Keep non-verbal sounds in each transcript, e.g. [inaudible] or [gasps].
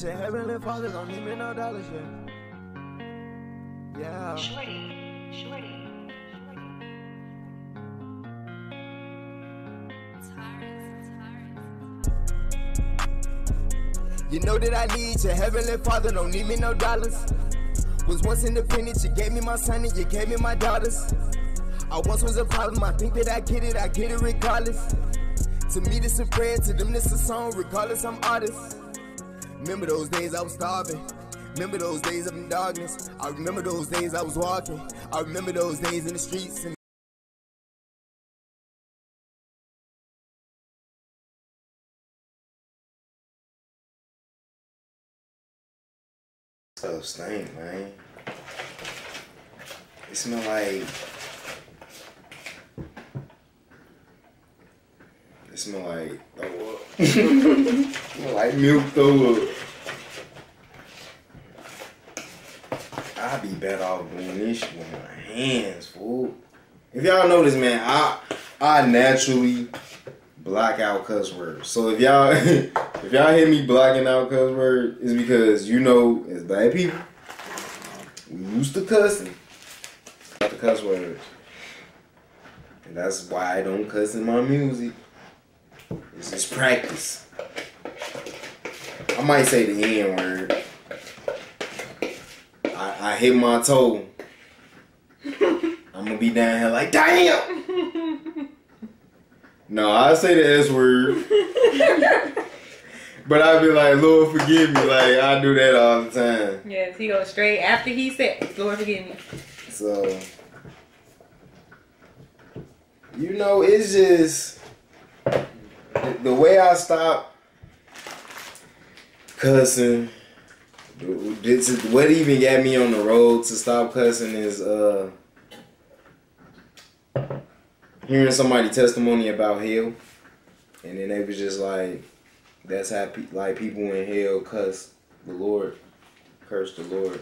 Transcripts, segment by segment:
To heavenly father, don't need me no dollars, yeah. Yeah. Shorty, shorty. You know that I need your heavenly father, don't need me no dollars. Was once independent, you gave me my son and you gave me my daughters. I once was a problem, I think that I get it, I get it regardless. To me, this a prayer, to them, this a song, regardless, I'm artist. Remember those days I was starving. Remember those days of darkness. I remember those days I was walking. I remember those days in the streets and Tough stink, man. It smell like. Smell like throw [laughs] up. smell like milk throw up. I'd be better off doing this shit with my hands, fool. If y'all notice, man, I I naturally block out cuss words. So if y'all [laughs] if y'all hear me blocking out cuss words, it's because you know as black people, we used to cussing. Not the cuss words. And that's why I don't cuss in my music. It's just practice. I might say the N word. I, I hit my toe. [laughs] I'm gonna be down here like, damn! No, I say the S word. [laughs] but I be like, Lord forgive me. Like I do that all the time. Yes, he goes straight after he said, Lord forgive me. So you know, it's just the, the way I stop cussing. This is, what even got me on the road to stop cussing is uh hearing somebody testimony about hell, and then they was just like, "That's how pe- like people in hell cuss the Lord, curse the Lord."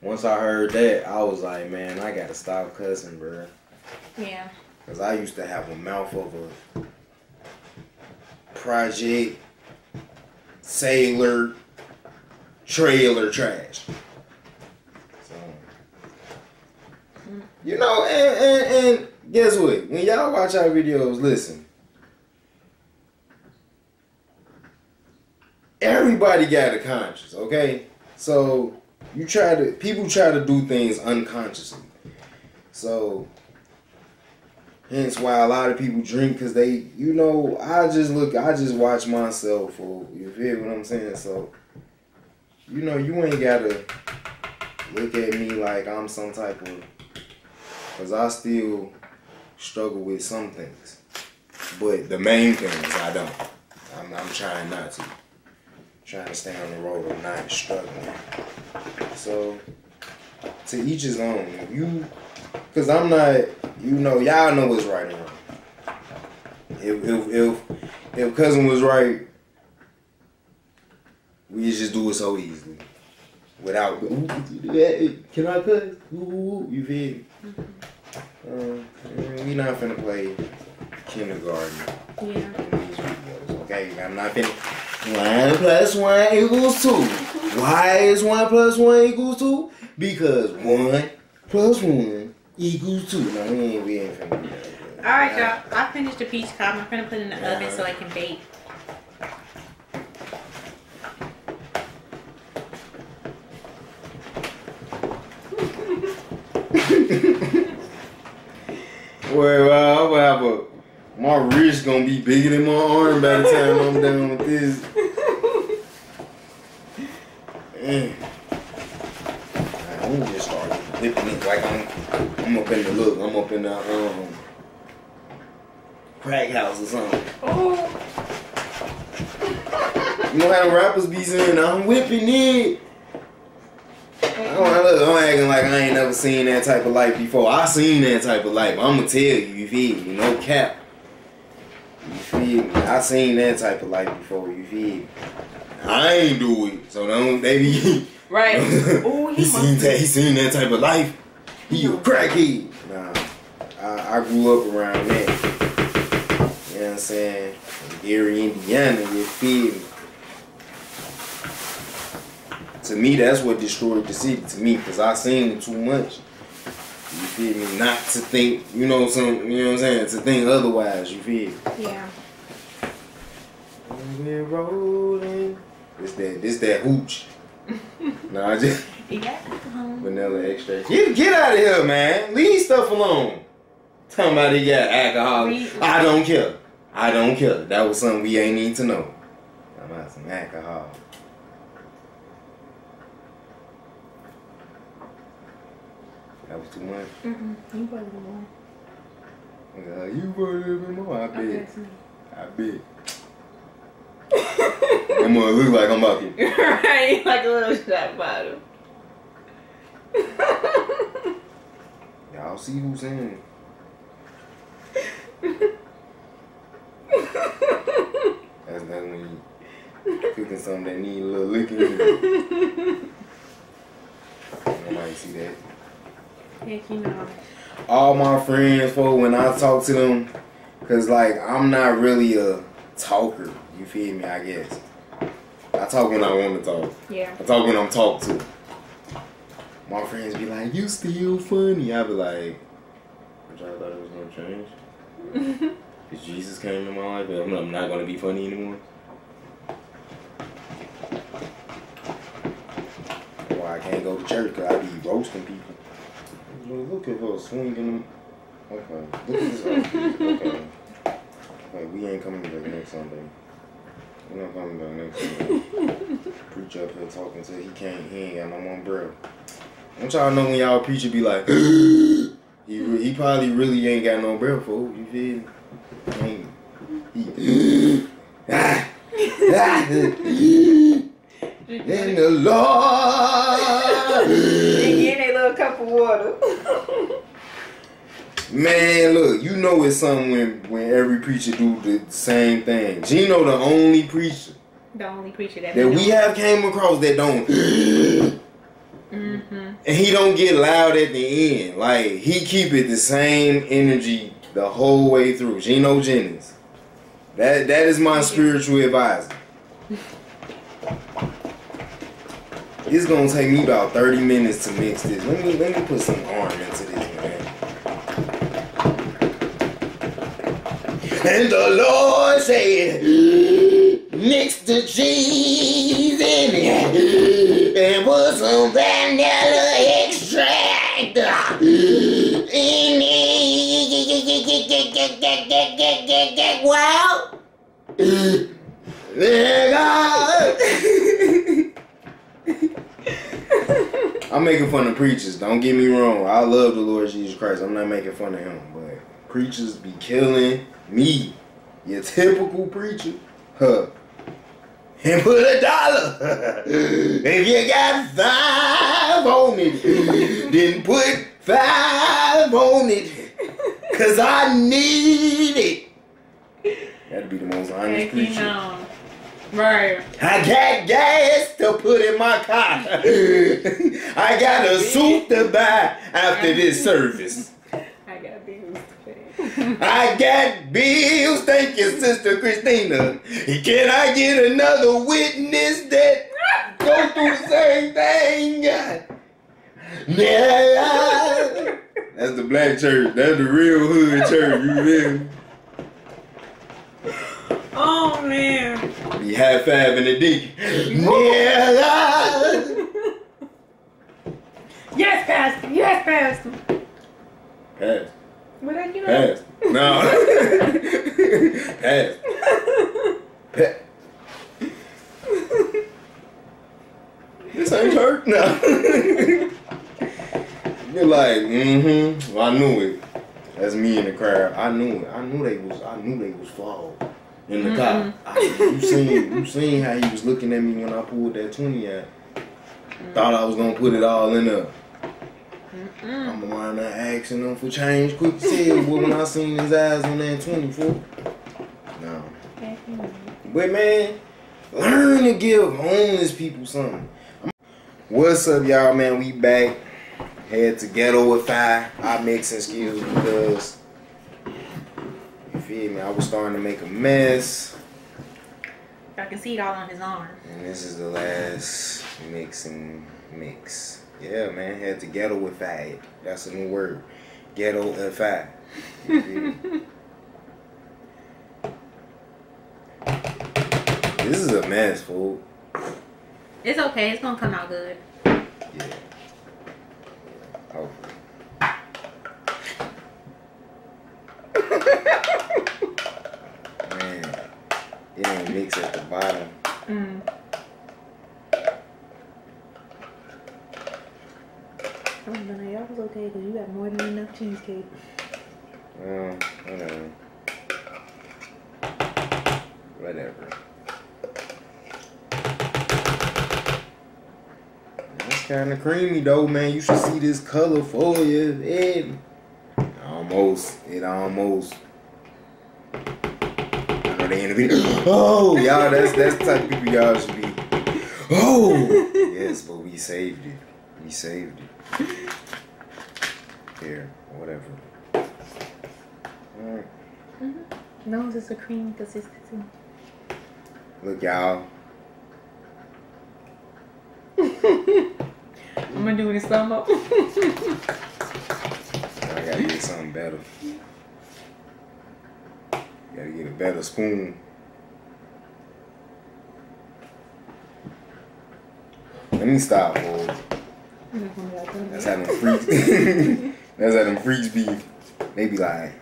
Once I heard that, I was like, "Man, I gotta stop cussing, bro." Yeah. Cause I used to have a mouth of a project sailor trailer trash. So you know, and, and and guess what? When y'all watch our videos, listen. Everybody got a conscience, okay? So you try to people try to do things unconsciously. So hence why a lot of people drink because they you know i just look i just watch myself for you feel what i'm saying? So you know you ain't gotta look at me like i'm some type of because i still struggle with some things. But the main things i don't. I'm, I'm trying not to. Trying to stay on the road of not struggling. So to each his own. You because i'm not you know, y'all know what's right and wrong. If if if if cousin was right, we just do it so easily. Without can I cuss? You feel me? Um, we not finna play kindergarten Yeah. in these videos, okay? I'm not finna. One plus one equals two. Why is one plus one equals two? Because one plus one equals two. No, we ain't, we ain't finna do that. All right, y'all. I finished the peach cobbler. I'm gonna put it in the oven so I can bake. Well, uh, I'm gonna have a. My wrist gonna be bigger than my arm by the time I'm done with this. [laughs] Mm. I'm just start whipping it like I'm. I'm up in the look. I'm up in the um crack house or something. Oh, You know how rappers be saying, I'm whipping it. I don't, look, I'm acting like I ain't never seen that type of life before. I seen that type of life. I'm gonna tell you, you feel me? No cap. You feel me? I seen that type of life before, you feel me? I ain't do it, so don't they be. [laughs] right. [laughs] Oh, he he seen that. He seen that type of life. He a crackhead. Nah, I, I grew up around that. You know what I'm saying? From Gary, Indiana. You feel me? to me, that's what destroyed the city. To me, because I seen it too much. You feel me? Not to think, you know, some, you know what I'm saying? To think otherwise. You feel? Yeah. We're rolling. This that, this that hooch. Nah, I just You got alcohol. vanilla extract. Get, get out of here, man. Leave stuff alone. Talking about he got alcohol. We- I don't care. I don't care. That was something we ain't need to know. I'm about some alcohol. That was too much. Mm-mm. You put a little more. Uh, you put a little bit more. I bet. Okay. I bet. That mother look like I'm about to. [laughs] right, like a little shot bottle. Y'all see who's in. That's that's when you cooking something that need a little licking. Nobody see that. Heck, you know. All my friends, for when I talk to them, cause like I'm not really a talker. You feel me? I guess. I talk when I want to talk. Yeah. I talk when I'm talked to. My friends be like, "You still funny?" I be like, "But y'all thought it was gonna change? [laughs] Cause Jesus came in my life, and I'm I'm not gonna be funny anymore." Why I can't go to church? Cause I be roasting people. Look look at her swinging them. Okay, look at this. Okay, [laughs] okay, we ain't coming back next Sunday. We're not coming back next Sunday. [laughs] Preacher up here talking to he can't he ain't got no more breath. Don't y'all know when y'all preacher be like [gasps] he he probably really ain't got no breath for you feel me? Ain't he [gasps] ah, ah, [laughs] in the Lord And get a little cup of water. [laughs] Man, look, you know it's something when, when every preacher do the same thing. Gino the only preacher the only preacher that, that we have came across that don't [gasps] Mm-hmm. and he don't get loud at the end. Like he keep it the same energy the whole way through. Gino Jennings. That that is my spiritual advisor. It's gonna take me about 30 minutes to mix this. Let me let me put some arm into this, man. And the Lord said, mix the cheese in it and put some vanilla extract in it. Wow. I'm making fun of preachers. Don't get me wrong. I love the Lord Jesus Christ. I'm not making fun of him, but preachers be killing me. Your typical preacher, huh? And put a dollar. [laughs] if you got five on it, then put five on it. Cause I need it. That'd be the most honest preacher. know. Right. I got gas to put in my car. [laughs] I got a suit to buy after this [laughs] service. I got bills to pay. I got bills. Thank you, Sister Kristina. Can I get another witness that go through the same thing? Yeah. That's the black church. That's the real hood church. You feel me? oh man. Be high fiving the dick. Yeah. Yes, Pastor. Yes, Pastor. Pass. What I get Pass. No. [laughs] Pass. Pa- this ain't hurt. No. [laughs] You're like, mm-hmm. Well, I knew it. That's me in the crowd. I knew it. I knew they was. I knew they was flawed in the car. I, you seen, you seen how he was looking at me when I pulled that twenty out. Thought I was gonna put it all in there. I'm gonna wind up asking him for change quick as when I seen his eyes on that 24. No. But man, learn to give homeless people something. What's up, y'all, man? We back. Head to ghetto with Ghettoify our mixing skills because you feel me? I was starting to make a mess. I can see it all on his arm. And this is the last mixing mix. Yeah, man, had to ghetto-ify it. That's a new word. Ghetto-ify. You [laughs] this is a mess, fool. It's okay. It's gonna come out good. Yeah. Hopefully. [laughs] Man, it ain't mix at the bottom. Mm. Oh, but now y'all was okay because you got more than enough cheesecake. Well, whatever. Whatever. It's kind of creamy though, man. You should see this color for you. It almost, it almost. I know they in the video. [laughs] Oh, y'all, that's that's the type of people y'all should be. Oh, yes, but we saved it. We saved it. Here, whatever. Alright. Mhm. No, it's a cream consistency. Look, y'all. [laughs] I'm gonna do it in slow mo. I gotta get something better. Gotta get a better spoon. Let me stop, boy. That's them freaks. [laughs] That's how them freaks be. They be like.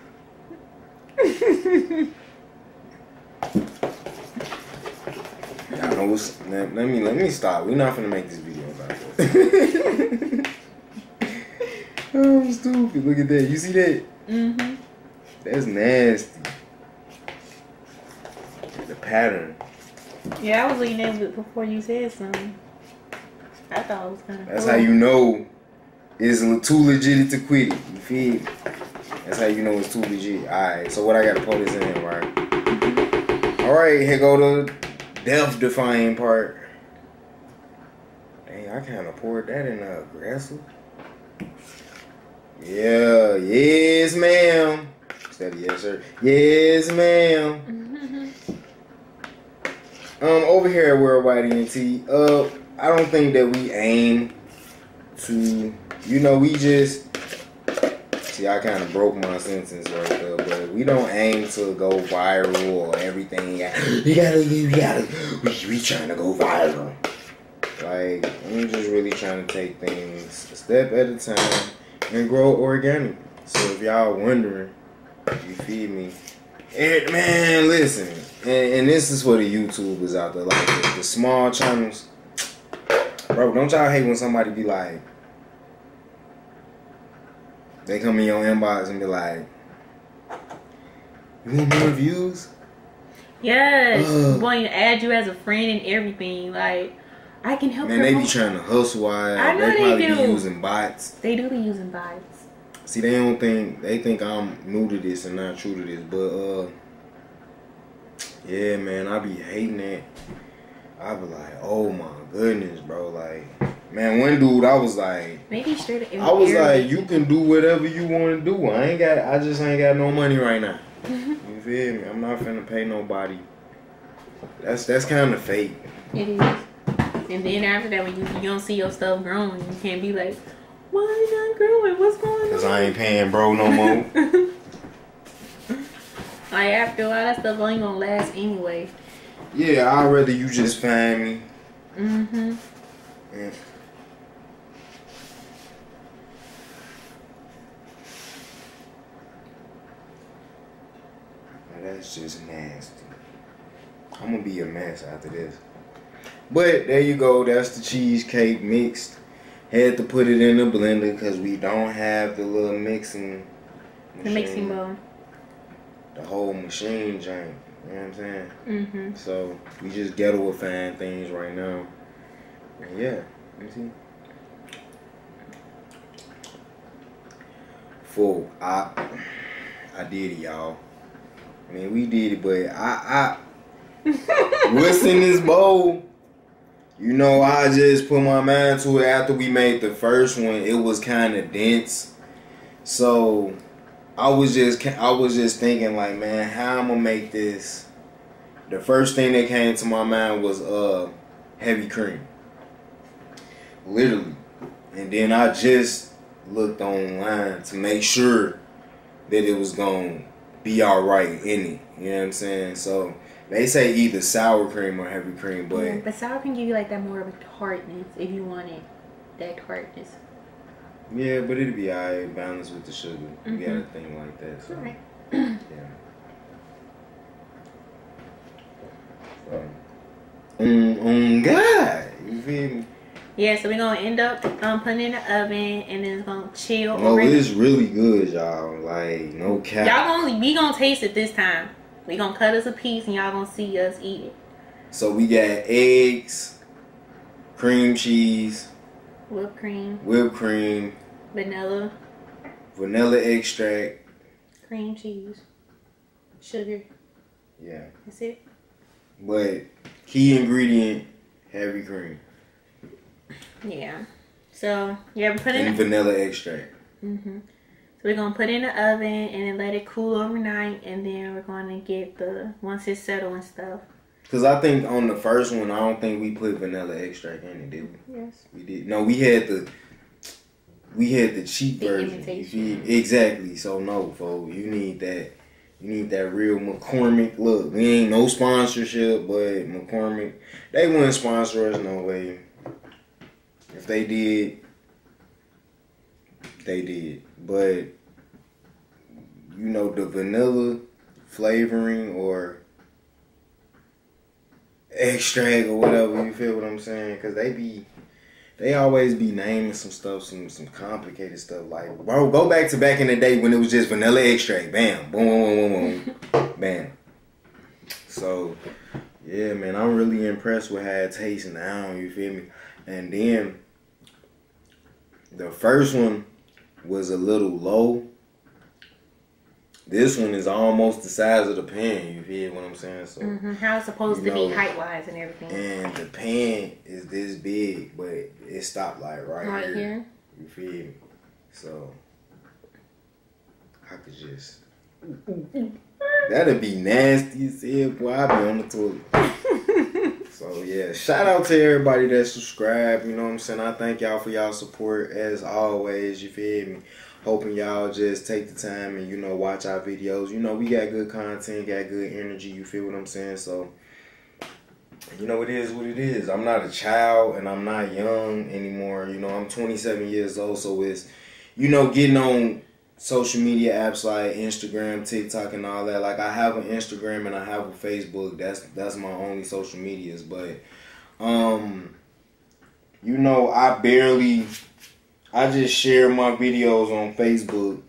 Know let, let me let me stop. We're not gonna make this video about this. [laughs] oh, I'm stupid. Look at that. You see that? mm-hmm. That's nasty. The pattern. Yeah, I was looking at it before you said something. I thought it was kind of. That's how you know it's le- too legit to quit it. You feel? me? That's how you know it's too legit. Alright, so what I gotta put this in here, right? Alright, here go the death defying part. Dang, I kinda poured that in the aggressive. Yeah, yes, ma'am. Steady, yes, sir. Yes, ma'am. [laughs] Um, over here at Worldwide ENT, uh, I don't think that we aim to, you know, we just. See, I kind of broke my sentence right there, but we don't aim to go viral or everything. We gotta, we gotta, we, we trying to go viral. Like, I'm just really trying to take things a step at a time and grow organic. So if y'all wondering, you feed me. And man, listen, and, and this is for the YouTubers out there, like the, the small channels. Bro, don't y'all hate when somebody be like, they come in your inbox and be like, you need more views? Yes, Ugh. want to add you as a friend and everything. Like, I can help Man, they be trying to hustle while I know they they do. be using bots. They do be using bots. See, they don't think they think I'm new to this and not true to this, but uh, yeah, man, I be hating it. I be like, oh my goodness, bro. Like, man, one dude, I was like, Maybe straight. I was like, you can do whatever you want to do. I ain't got, I just ain't got no money right now. [laughs] You feel me? I'm not finna pay nobody. That's that's kind of fake. It is. And then after that, when you, you don't see your stuff growing, you can't be like, why is not growing? What's going on? Cause I ain't paying bro no more. [laughs] like after a while, that stuff ain't gonna last anyway. yeah, I'd rather you just find me. Mm-hmm. Yeah. That's just nasty. I'm gonna be a mess after this. But there you go. That's the cheesecake mixed. Had to put it in the blender because we don't have the little mixing. The mixing bowl. The whole machine joint. You know what I'm saying? Mm-hmm. So we just ghettoifying things right now. And yeah, let me see. Full, I, I did it, y'all. I mean, we did it, but I, I, what's in this bowl? You know, I just put my mind to it after we made the first one. It was kind of dense, so I was just, I was just thinking like, man, how I'm gonna make this the first thing that came to my mind was uh heavy cream. Literally. And then I just looked online to make sure that it was gonna be alright in it. You know what I'm saying? So they say either sour cream or heavy cream, but Yeah, but sour can give you like that more of a tartness if you want it, that tartness. yeah, but it'd be alright balanced with the sugar. You Mhm. gotta think like that. So yeah. So, um, um, God, you feel me? Yeah, so we're gonna end up um putting it in the oven and then it's gonna chill. No, it's really good, y'all. Like no cap. Y'all gonna we gonna taste it this time. We gonna cut us a piece and y'all gonna see us eat it. So we got eggs, cream cheese, Whipped cream, whipped cream, vanilla, vanilla extract. cream cheese, sugar. Yeah. That's it. But key ingredient, heavy cream Yeah. So yeah, we put it. and In, vanilla extract. hmm So we're gonna put it in the oven and then let it cool overnight, and then we're gonna get the once it's settled and stuff. Cause I think on the first one, I don't think we put vanilla extract in it, did we? Yes. We did. No, we had the we had the cheap The version. You imitation. Exactly. So no, folks, you need that. You need that real McCormick. Look, we ain't no sponsorship, but McCormick, they wouldn't sponsor us no way. If they did, they did. But you know the vanilla flavoring or extract or whatever. You feel what I'm saying? Because they be they always be naming some stuff, some some complicated stuff. Like, bro, go back to back in the day when it was just vanilla extract. Bam, boom, boom, boom, boom, [laughs] bam. So, yeah, man, I'm really impressed with how it tastes now. You feel me? And then the first one was a little low. This one is almost the size of the pan. You feel what I'm saying? So. hmm How it's supposed You to be height wise and everything. And the pan is this big, but it stopped like right, right here. here. You feel me? So I could just [laughs] that'd be nasty as hell, boy. I'd be on the toilet. [laughs] so yeah, shout out to everybody that subscribed. You know what I'm saying? I thank y'all for y'all support as always. You feel me? Hoping y'all just take the time and you know watch our videos. You know we got good content, got good energy. You feel what I'm saying? So you know it is what it is. I'm not a child and I'm not young anymore. You know I'm 27 years old, so it's you know getting on social media apps like Instagram, TikTok, and all that. Like I have an Instagram and I have a Facebook. That's that's my only social medias. But um, you know I barely. I just share my videos on Facebook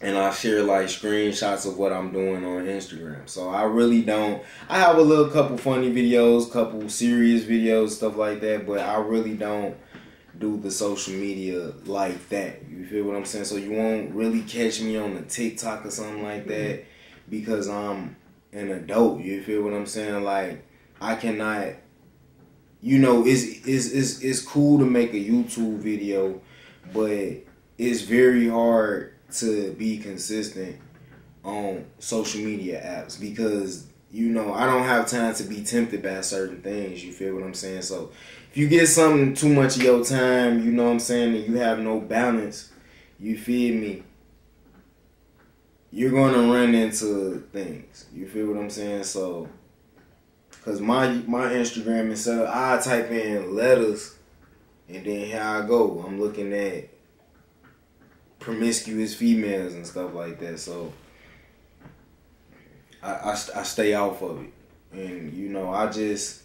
and I share like screenshots of what I'm doing on Instagram. So I really don't. I have a little couple funny videos, couple serious videos, stuff like that, but I really don't do the social media like that. You feel what I'm saying? So you won't really catch me on the TikTok or something like mm-hmm. that because I'm an adult. You feel what I'm saying? Like I cannot you know, it's it's it's it's cool to make a YouTube video, but it's very hard to be consistent on social media apps because you know I don't have time to be tempted by certain things. You feel what I'm saying? So if you get something too much of your time, you know what I'm saying, and you have no balance, you feel me? You're gonna run into things. You feel what I'm saying? So Cause my my Instagram set up. I type in letters, and then here I go. I'm looking at promiscuous females and stuff like that. So I, I, I stay off of it, and you know I just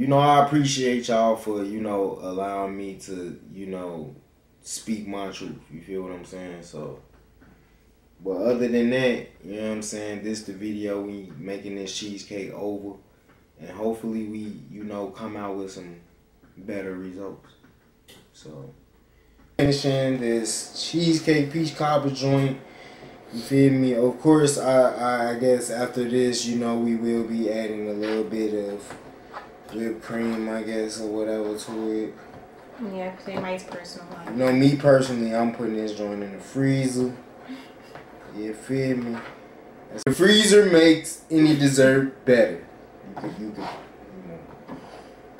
you know I appreciate y'all for you know allowing me to you know speak my truth. You feel what I'm saying? So. But other than that, you know what I'm saying, this the video we making this cheesecake over. And hopefully we, you know, come out with some better results. So finishing this cheesecake peach cobbler joint. You feel me? Of course I I guess after this, you know, we will be adding a little bit of whipped cream, I guess, or whatever to it. Yeah, because everybody's personal You know, me personally, I'm putting this joint in the freezer. You feel me? The freezer makes any dessert better. You could, you could, you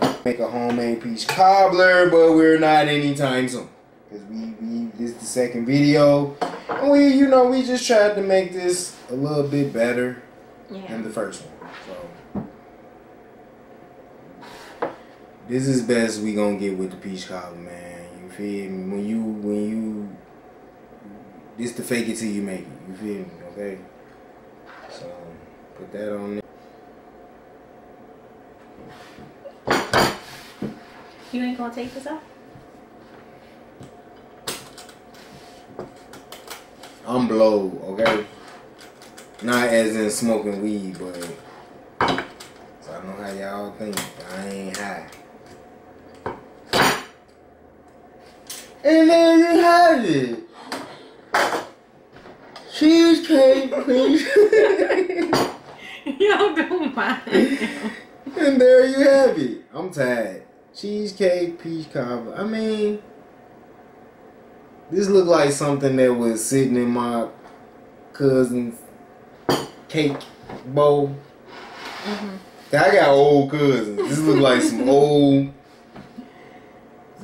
know, make a homemade peach cobbler, but we're not anytime soon. Cause we, we this is the second video, and we, you know, we just tried to make this a little bit better Yeah. than the first one. So this is best we gonna get with the peach cobbler, man. You feel me? When you when you this the fake it till you make it. You feel me? Okay. So put that on there. You ain't gonna take this off? I'm blow, okay? Not as in smoking weed, but so I know how y'all think. I ain't high. And there you have it. Cheesecake, please. Y'all don't mind. and there you have it. I'm tired. Cheesecake, peach cobbler. I mean, this looked like something that was sitting in my cousin's cake bowl. Mm-hmm. I got old cousins. This look like some old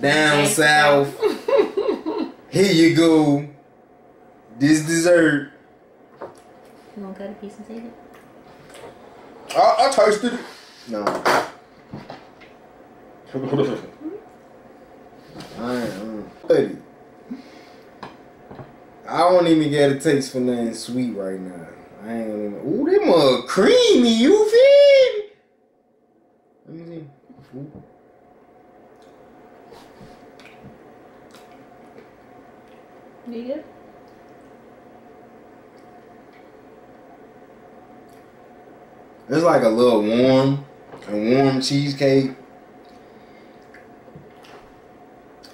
down south. Here you go. This dessert. You gonna cut a piece and take it? I, I tasted it. No. Mm-hmm. I ain't. Buddy. I don't even get a taste for nothing sweet right now. I ain't gonna even. Ooh, them are creamy. You feel me? Let me see. Ooh. Good? It's like a little warm, a warm cheesecake.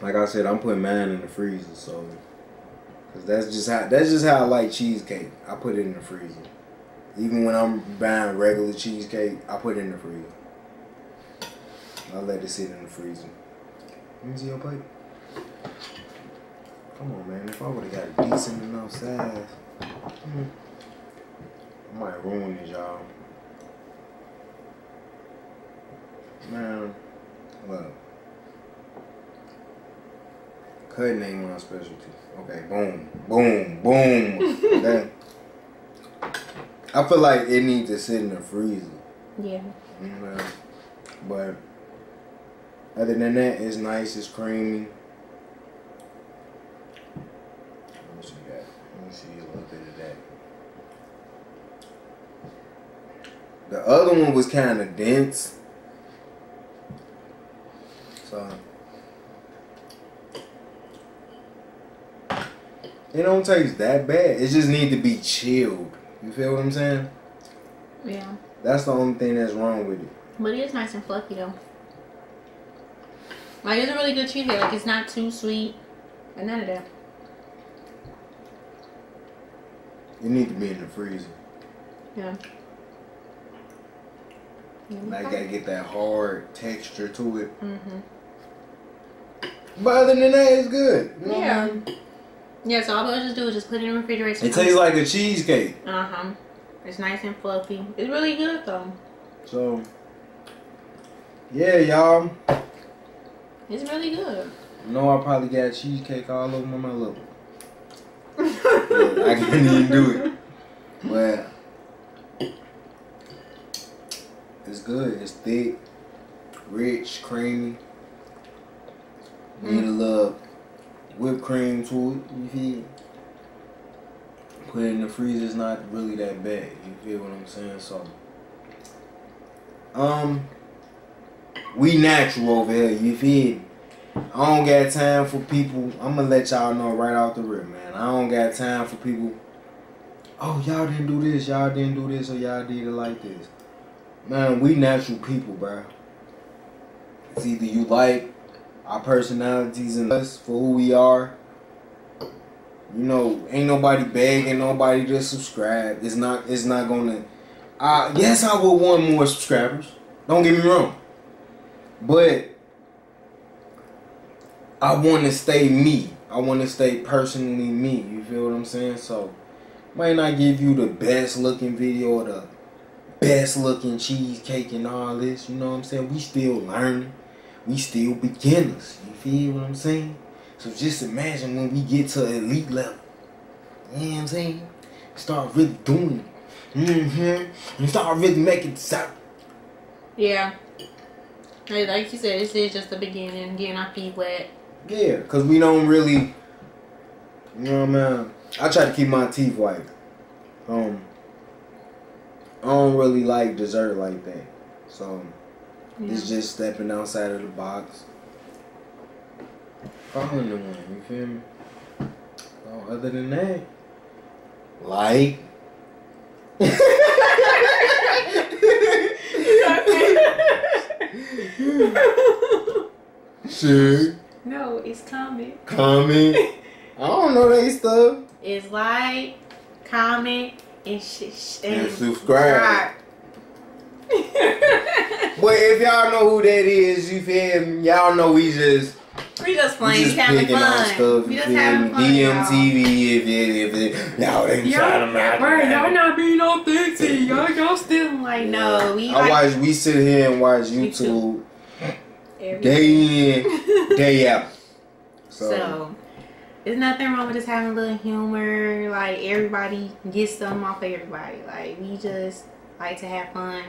Like I said, I'm putting mine in the freezer, so cause that's just how that's just how I like cheesecake. I put it in the freezer. Even when I'm buying regular cheesecake, I put it in the freezer. I let it sit in the freezer. Let me see your plate. Come on, man. If I would have got a decent enough size, I might ruin it, y'all. Man, look. Cutting ain't my specialty. Okay, boom, boom, boom. [laughs] okay. I feel like it needs to sit in the freezer. Yeah. You know? But other than that, it's nice, it's creamy. Let me see that. Let me see a little bit of that. The other one was kind of dense. So it don't taste that bad. It just need to be chilled. You feel what I'm saying? Yeah. That's the only thing that's wrong with it. But it is nice and fluffy though. Like it's a really good cheesecake. Like it's not too sweet. And none of that. It need to be in the freezer. Yeah. Like gotta get that hard texture to it. Mm-hmm. But other than that, it's good. You know what I Yeah. mean? Yeah, so all we just do is just put it in the refrigerator. It tastes like a cheesecake. Uh huh. It's nice and fluffy. It's really good though. So, yeah, y'all. It's really good. You know I probably got cheesecake all over my lip. [laughs] Yeah, I can't even do it. But it's good. It's thick, rich, creamy. Need a little whipped cream to it. You feel? Put it in the freezer. It's not really that bad. You feel what I'm saying? So, um, we natural over here. You feel? I don't got time for people. I'm gonna let y'all know right off the rip, man. I don't got time for people. Oh, y'all didn't do this, y'all didn't do this, or y'all did it like this. Man, we natural people, bro. It's either you like our personalities and us for who we are. You know, ain't nobody begging nobody to subscribe. It's not. It's not gonna. Uh, yes, I would want more subscribers. Don't get me wrong, but I want to stay me. I want to stay personally me. You feel what I'm saying? So, Might not give you the best looking video or the best looking cheesecake and all this. You know what I'm saying? We still learning. We still beginners. You feel what I'm saying? So just imagine when we get to elite level. You know what I'm saying? Start really doing it. Mm-hmm. And start really making out. Yeah. Hey, like you said, this is just the beginning, getting our feet wet. Yeah, because we don't really, you know what I mean? I try to keep my teeth white. Um, I don't really like dessert like that. So, it's just stepping outside of the box. Following the one, you feel me? Oh, other than that, like. [laughs] sure. no, it's coming. Comment. I don't know that stuff. It's like, comment, and sh- sh- And subscribe. subscribe. [laughs] But if y'all know who that is, you feel me? Y'all know we just we just we playing, just we having fun. stuff. we just having fun. DMTV if it if it y'all ain't Y'all, trying to right, y'all not being authentic. Y'all, y'all still like, no, we I like watch. We sit here and watch YouTube every- day in, day out. [laughs] So, So, there's nothing wrong with just having a little humor. Like everybody gets something off of everybody. Like we just like to have fun.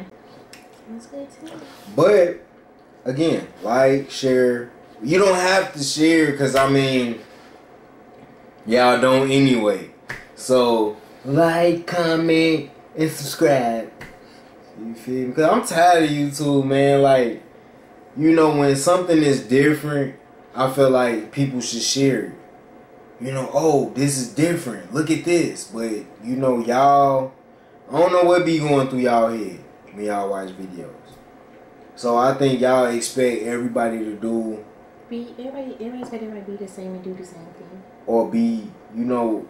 That's good too. but again, like, share. You don't have to share because I mean, y'all don't anyway. So like, comment, and subscribe. You feel me? Because I'm tired of YouTube, man. Like, you know, when something is different, I feel like people should share it. You know, oh, this is different. Look at this. But, you know, y'all, I don't know what be going through y'all head when y'all watch videos. So I think y'all expect everybody to do Be everybody. Everybody expect everybody to be the same and do the same thing. or be, you know,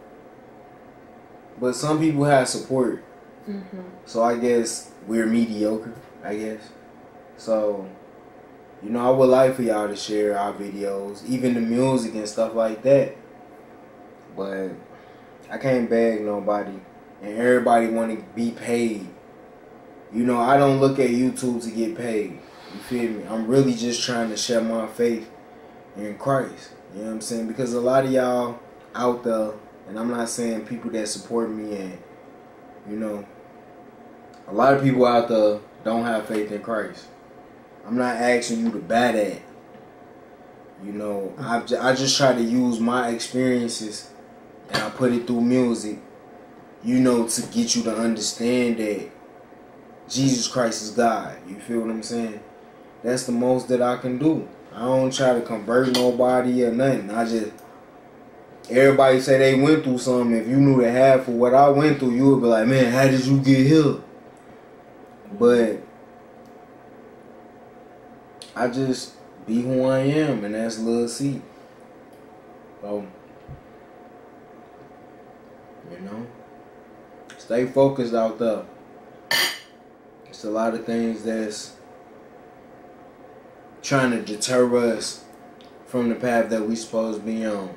but some people have support. Mm-hmm. So I guess we're mediocre, I guess. So, you know, I would like for y'all to share our videos, even the music and stuff like that. But I can't beg nobody, and everybody want to be paid. You know, I don't look at YouTube to get paid. You feel me? I'm really just trying to share my faith in Christ. You know what I'm saying? Because a lot of y'all out there, and I'm not saying people that support me and, you know, a lot of people out there don't have faith in Christ. I'm not asking you to buy that. You know, mm-hmm. I, ju- I just try to use my experiences and I put it through music, you know, to get you to understand that Jesus Christ is God. You feel what I'm saying? That's the most that I can do. I don't try to convert nobody or nothing. I just everybody say they went through something. If you knew the half of what I went through, you would be like, man, how did you get here? But I just be who I am, and that's Lil C. So, you know, stay focused out there. It's a lot of things that's trying to deter us from the path that we supposed to be on.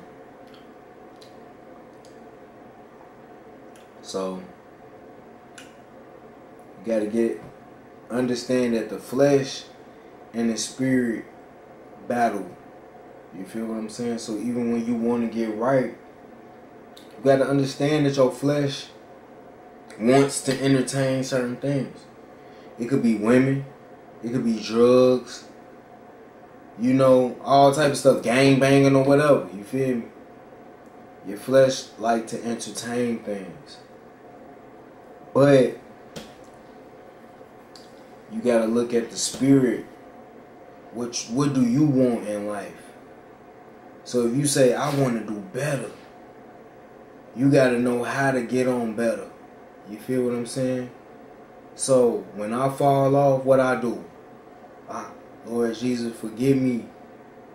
So you gotta get understand that the flesh and the spirit battle. You feel what I'm saying? So even when you want to get right, you gotta understand that your flesh wants to entertain certain things. It could be women, it could be drugs, you know, all type of stuff, gang banging or whatever. You feel me? Your flesh like to entertain things. But you gotta look at the spirit. Which what do you want in life? So if you say I want to do better, you gotta know how to get on better. You feel what I'm saying? So when I fall off, what I do? Ah, Lord Jesus, forgive me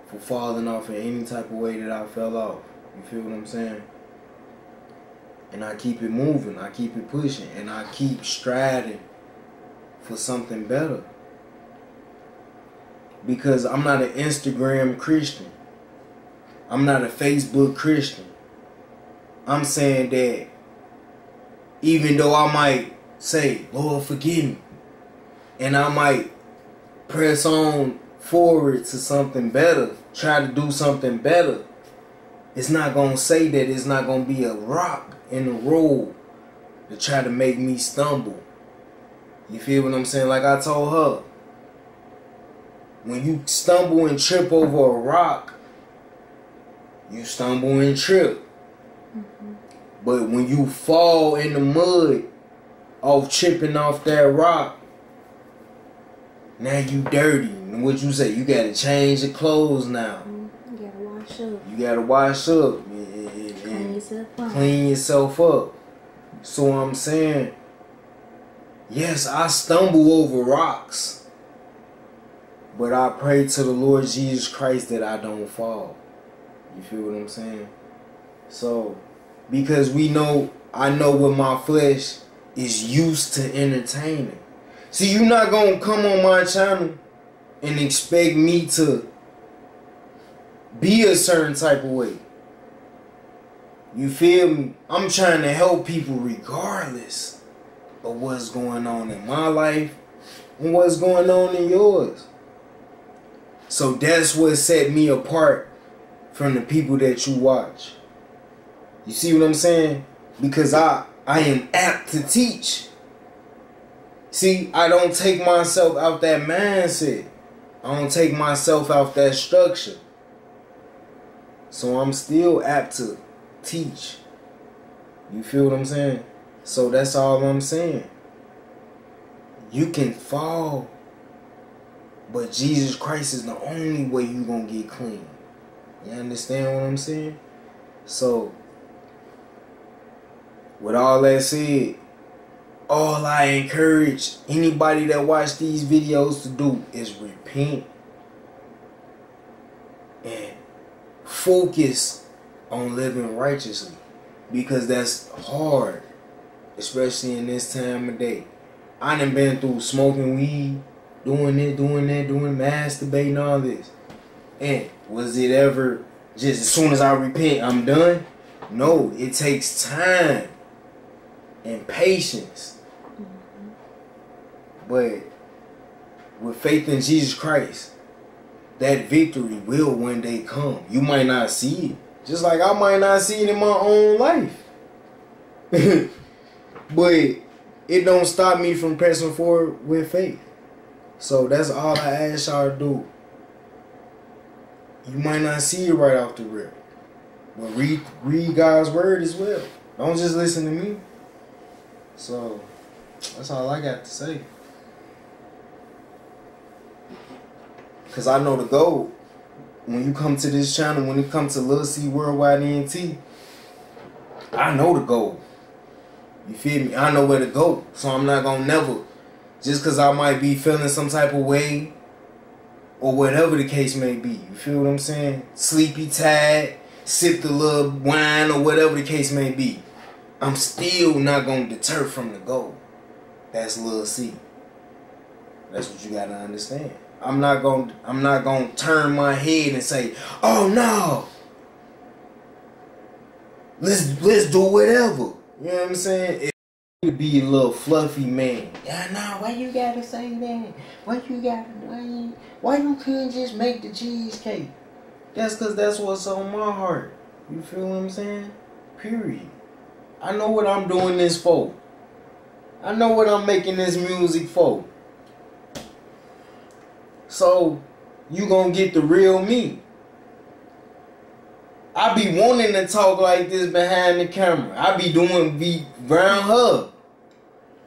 for falling off in any type of way that I fell off. You feel what I'm saying? And I keep it moving, I keep it pushing, and I keep striding for something better. Because I'm not an Instagram Christian. I'm not a Facebook Christian. I'm saying that even though I might say, Lord, forgive me, and I might press on forward to something better, try to do something better, it's not gonna say that it's not gonna be a rock in the road to try to make me stumble. You feel what I'm saying? Like I told her, when you stumble and trip over a rock, you stumble and trip. Mm-hmm. But when you fall in the mud off tripping off that rock, now you dirty. And what you say? You gotta change your clothes now. Mm-hmm. You gotta wash up. You gotta wash up and, and- Clean yourself up. clean yourself up. So I'm saying, yes, I stumble over rocks, but I pray to the Lord Jesus Christ that I don't fall. You feel what I'm saying? So, because we know, I know what my flesh is used to entertaining. See, you're not gonna come on my channel and expect me to be a certain type of way. You feel me? I'm trying to help people regardless of what's going on in my life and what's going on in yours. So that's what set me apart from the people that you watch. You see what I'm saying? Because I I am apt to teach. See, I don't take myself out that mindset. I don't take myself out that structure. So I'm still apt to teach. You feel what I'm saying? So that's all I'm saying. You can fall, but Jesus Christ is the only way you're gonna get clean. You understand what I'm saying? So, with all that said, all I encourage anybody that watch these videos to do is repent and focus on living righteously because that's hard, especially in this time of day. I done been through smoking weed, doing it, doing that, doing masturbating, all this. And was it ever just as soon as I repent, I'm done? No, it takes time and patience. But with faith in Jesus Christ, that victory will one day come. You might not see it. Just like I might not see it in my own life. [laughs] but it don't stop me from pressing forward with faith. So that's all I ask y'all to do. You might not see it right off the rip. But read read God's word as well. Don't just listen to me. So that's all I got to say. Cause I know the goal. When you come to this channel, when it comes to Lil C Worldwide ENT, I know the goal. You feel me? I know where to go. So I'm not gonna never just cause I might be feeling some type of way or whatever the case may be. You feel what I'm saying? Sleepy, tired, sip the little wine or whatever the case may be. I'm still not gonna deter from the goal. That's Lil C. That's what you gotta understand. I'm not gonna I'm not gonna turn my head and say, oh no. Let's let's do whatever. You know what I'm saying? It would be a little fluffy man. Yeah, nah, why you gotta say that? Why you gotta why you why you couldn't just make the cheesecake? That's cause that's what's on my heart. You feel what I'm saying? Period. I know what I'm doing this for. I know what I'm making this music for. So you gonna get the real me. I be wanting to talk like this behind the camera. I be doing be around her,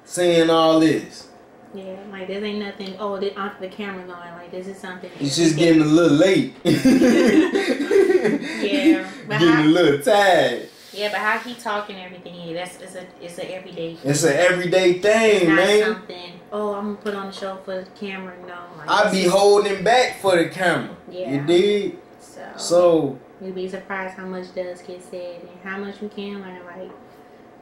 saying all this. Yeah, like this ain't nothing. Oh, this, off uh, the camera going like this is something. It's just getting a little late. [laughs] Yeah, [laughs] getting a little tired. Yeah, but how he talking and everything? Yeah, that's it's a it's a everyday. It's an everyday It's thing, not man. something. Oh, I'm gonna put on the show for the camera. No, like, I be holding back for the camera. Yeah. You did. So, So you'd be surprised how much does get said and how much we can learn. Like,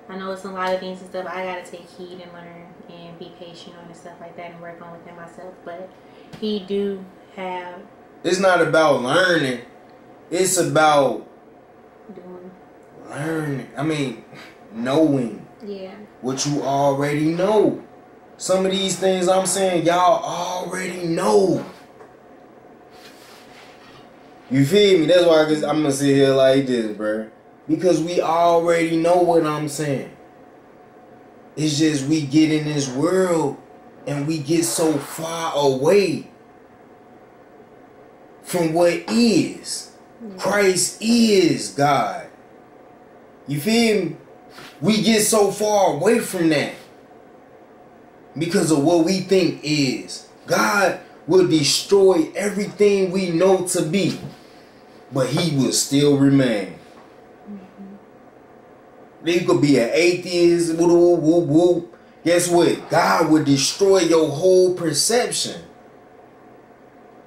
I know it's a lot of things and stuff I gotta take heed and learn and be patient on and stuff like that and work on within myself. But he do have it's not about learning. It's about learning. I mean, knowing. Yeah. What you already know. Some of these things I'm saying, y'all already know. You feel me? That's why I I'm gonna sit here like this, bruh. Because we already know what I'm saying. It's just we get in this world and we get so far away from what is. Christ is God. You feel me? We get so far away from that because of what we think is. God will destroy everything we know to be, but He will still remain. Mm-hmm. You could be an atheist, whoop, whoop, whoop, whoop. Guess what? God will destroy your whole perception,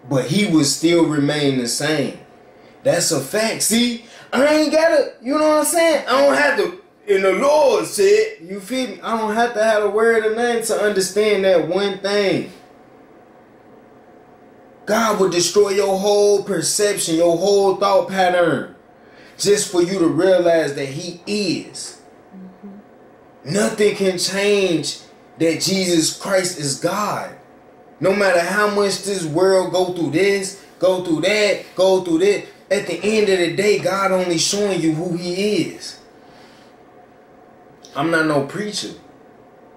but He will still remain the same. That's a fact. See, I ain't gotta, you know what I'm saying? I don't have to, and the Lord said, you feel me? I don't have to have a word of name to understand that one thing. God will destroy your whole perception, your whole thought pattern, just for you to realize that He is. Mm-hmm. Nothing can change that Jesus Christ is God. No matter how much this world go through this, go through that, go through that, at the end of the day, God only showing you who He is. I'm not no preacher.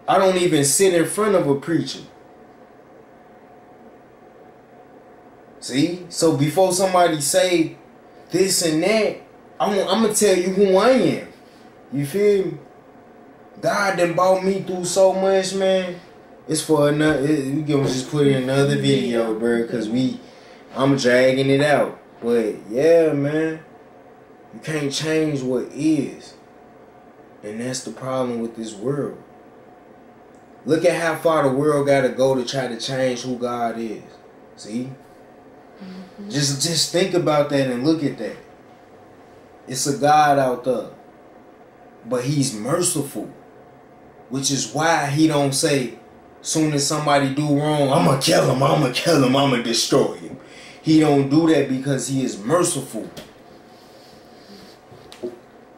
I don't even sit in front of a preacher. See? So before somebody say this and that, I'm, I'm gonna tell you who I am. You feel me? God done brought me through so much, man. It's for another. It, can just put in another video, bro. Cause we, I'm dragging it out. But yeah, man, you can't change what is, and that's the problem with this world. Look at how far the world got to go to try to change who God is. See? Mm-hmm. Just just think about that and look at that. It's a God out there. But he's merciful. Which is why he don't say, soon as somebody do wrong, I'ma kill him, I'ma kill him, I'ma destroy him. He don't do that because he is merciful.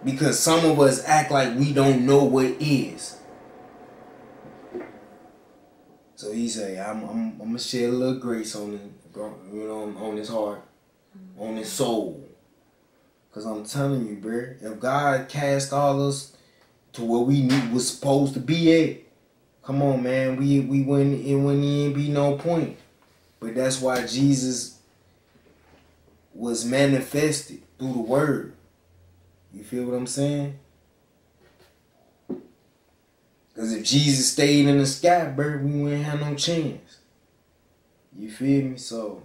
Because some of us act like we don't know what is. So he say, I'm, I'm, I'm gonna shed a little grace on him, you know, on his heart, on his soul. Cause I'm telling you, bro, if God cast all us to where we was supposed to be at, come on, man, we we wouldn't it wouldn't even be no point. But that's why Jesus was manifested through the word. You feel what I'm saying? Because if Jesus stayed in the sky, bro, we wouldn't have no chance. You feel me? So,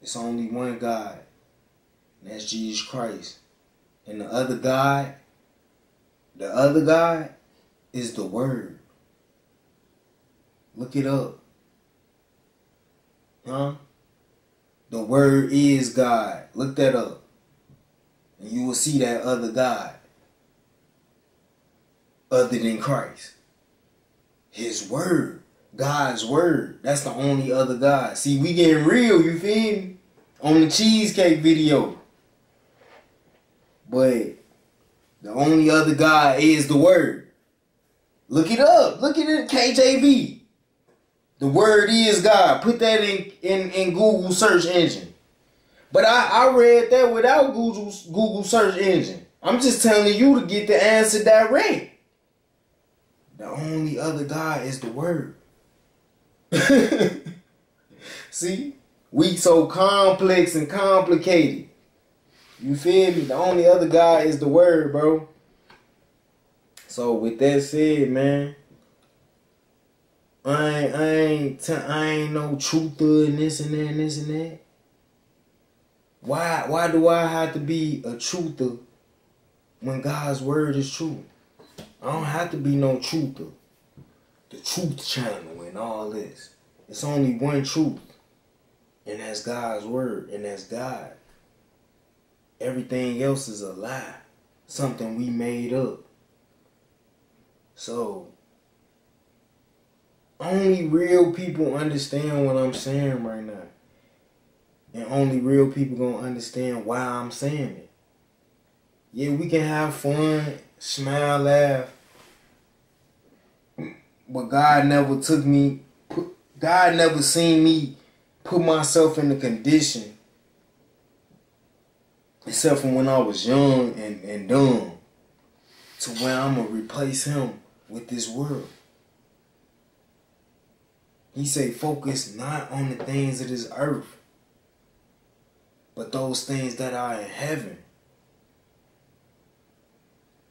it's only one God, and that's Jesus Christ. And the other God, the other God is the Word. Look it up. Huh? The Word is God. Look that up. And you will see that other God other than Christ. His word. God's word. That's the only other God. See, we getting real, you feel me? On the cheesecake video. But the only other God is the word. Look it up. Look at it, KJV. The word is God. Put that in, in, in Google search engine. But I, I read that without Google's Google search engine. I'm just telling you to get the answer direct. The only other God is the word. [laughs] See? We so complex and complicated. You feel me? The only other God is the word, bro. So with that said, man, I ain't, I ain't, t- I ain't no truther and this and that and this and that. Why, why do I have to be a truther when God's word is true? I don't have to be no truther. The truth channel and all this. It's only one truth. And that's God's word. And that's God. Everything else is a lie. Something we made up. So only real people understand what I'm saying right now. And only real people gonna understand why I'm saying it. yeah, we can have fun, smile, laugh. But God never took me, put, God never seen me put myself in the condition, except from when I was young and, and dumb, to where I'm to replace him with this world. He say focus not on the things of this earth, but those things that are in heaven.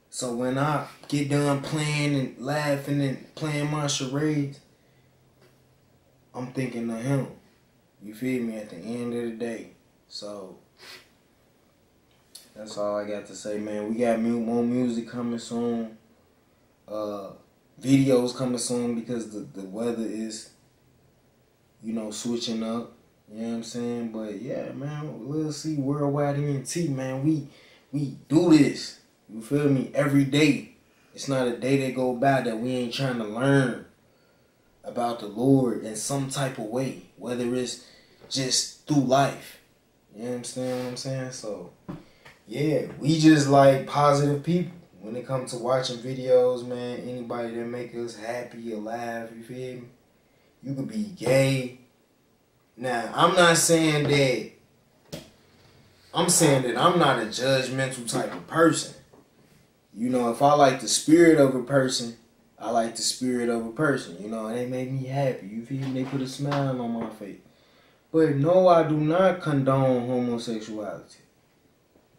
So when I get done playing and laughing and playing my charades, I'm thinking of him. You feel me? At the end of the day. So that's all I got to say, man. We got more music coming soon. Uh, videos coming soon because the, the weather is, you know, switching up. You know what I'm saying? But yeah, man, Lil C worldwide ENT, man. We we do this. You feel me? Every day. It's not a day that go by that we ain't trying to learn about the Lord in some type of way. Whether it's just through life. You saying? What I'm saying? So yeah, we just like positive people. When it comes to watching videos, man, anybody that make us happy or laugh, you feel me? You could be gay. Now, I'm not saying that I'm saying that I'm not a judgmental type of person. You know, if I like the spirit of a person, I like the spirit of a person. You know, they make me happy. You feel me? They put a smile on my face. But no, I do not condone homosexuality.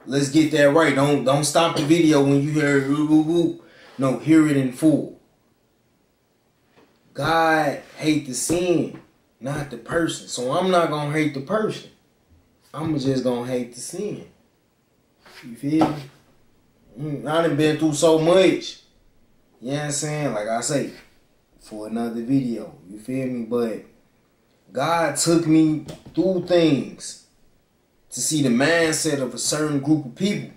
Let's get that right. Don't don't stop the video when you hear woo. No, hear it in full. God hate the sin, not the person. So I'm not gonna hate the person. I'm just gonna hate the sin. You feel me? Mm, I done been through so much. You know what I'm saying? Like I say, for another video. You feel me? But God took me through things to see the mindset of a certain group of people.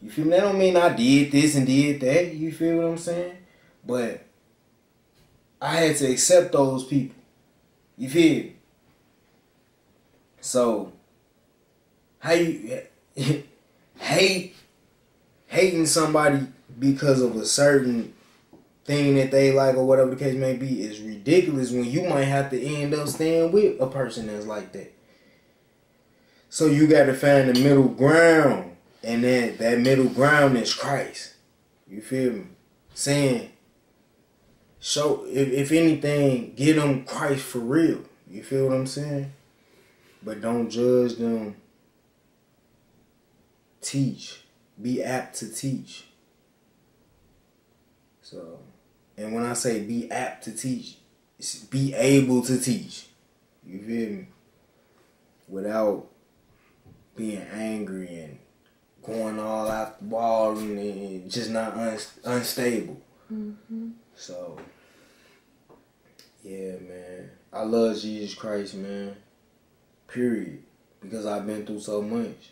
You feel me? That don't mean I did this and did that. You feel what I'm saying? But I had to accept those people. You feel? Me? So how you [laughs] hate hating somebody because of a certain thing that they like or whatever the case may be is ridiculous when you might have to end up staying with a person that's like that. So you got to find the middle ground, and then that middle ground is Christ. You feel me? Saying, show if, if anything, get them Christ for real. You feel what I'm saying? But don't judge them. Teach be apt to teach. So, and when I say be apt to teach, be able to teach. You feel me? Without being angry and going all out the wall and just not un- unstable. Mm-hmm. So, yeah, man. I love Jesus Christ, man. Period. Because I've been through so much.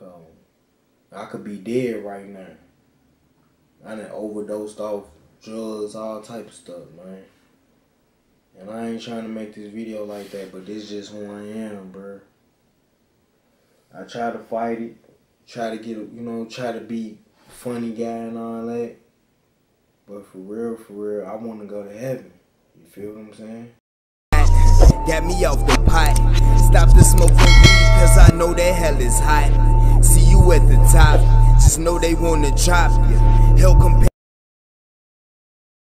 Um, I could be dead right now. I done overdosed off drugs, all type of stuff, man. And I ain't trying to make this video like that, but this is just who I am, bro. I try to fight it, try to get, you know, try to be funny guy and all that. But for real, for real, I want to go to heaven. You feel what I'm saying? Me off the pot. Stop the cause I know that hell is hot. See you at the top, just know they wanna drop you. Hell compare.